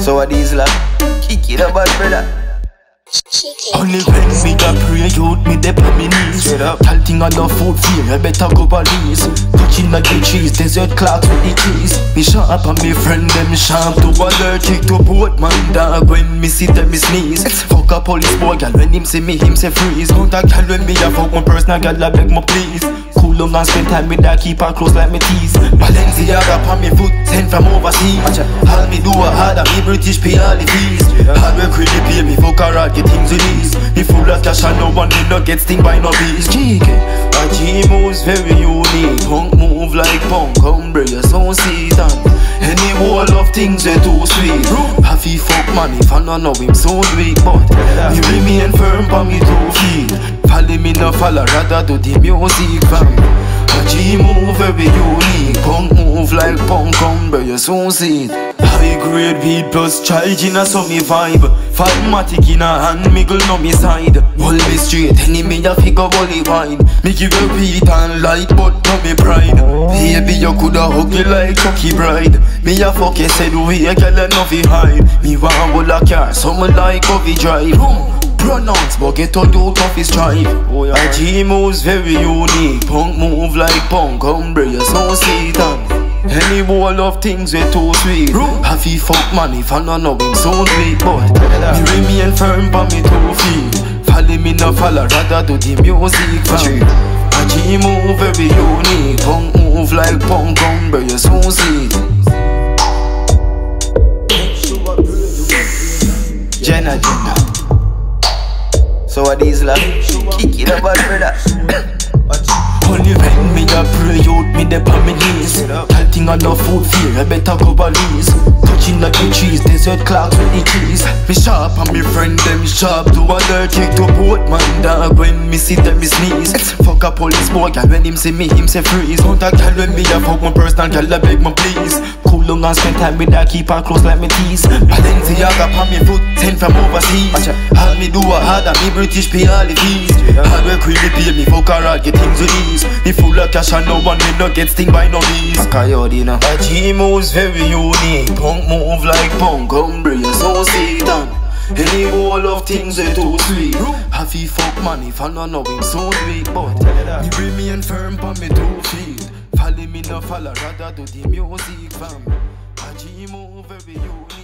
So a diesel, kick it up, brother. Only when me a pray youth me dep on me knees. Straight up. Tall thing on the food fear I better go police. Touching like the cheese Desert clocks with the cheese Me sharp and me friend them sharp To allergic to both man dog. When me see them me sneeze. Fuck a police boy gal When him see me him say freeze. Count a gal when me a fuck one personal gal I beg my please Down and spend time with her Keep her close like me teeth. Balenciaga on me foot Sent from overseas. All me do a harder Me British pay all the fees Hard work really pay me Fuck her hard get things with ease Me full of cash and no one me no get sting by no bees Cheeky A G moves very unique. Punk move like punk Humble you so see that Any wall of things they too sweet. Happy fuck man if I don't know him so weak But me remain Follow no rather do the music fam. A G move very unique. Punk move like punk humble you so see it. High grade weed plus charging a so me vibe. Fatmatic in a hand, miggle no me side. Hold me straight, me a figure volley wide. Me give you beat and light, but no me pride. Baby, you coulda hug me like Chucky bride. Me a fuck you said we a girl and nothing hide Me want hold a car, so me like coffee drive Pronounce, but get to do tough is strive Oh, yeah. A G moves very unique. Punk move like punk, so see it any wall of things we too sweet. Happy fuck man if I don't know him? So weak But me remain firm on me two feet Follow me no follow rather do the music fam A G move very unique. Punk move like punk humble you so So a diesel, kick it up, bad brother. Only when me a pray youth me dep on me knees thing on the food fear I better go police Touching like the cheese Desert clocks with the cheese Me sharp and me friend them sharp. To allergic to both man dog When me see them me sneeze. Fuck a police boy gal When him see me him say freeze. Count a gal when me a fuck one personal gal I beg me please down and spend time with her Keep her close like me teeth. Balenciaga on me foot Sent from overseas. All me do a hard harder Me British pay all the fees. Hard work really pay me Fuck her hard get things with ease. Me full of cash and no one me no get sting by no bees Kyodi, you know. A G moves very unique. Punk move like punk you so see it Any wall of things they too sweet. Happy fuck man if I don't know him so weak But me remain firm on me two feet me no follow rather do the music fam. G move very unique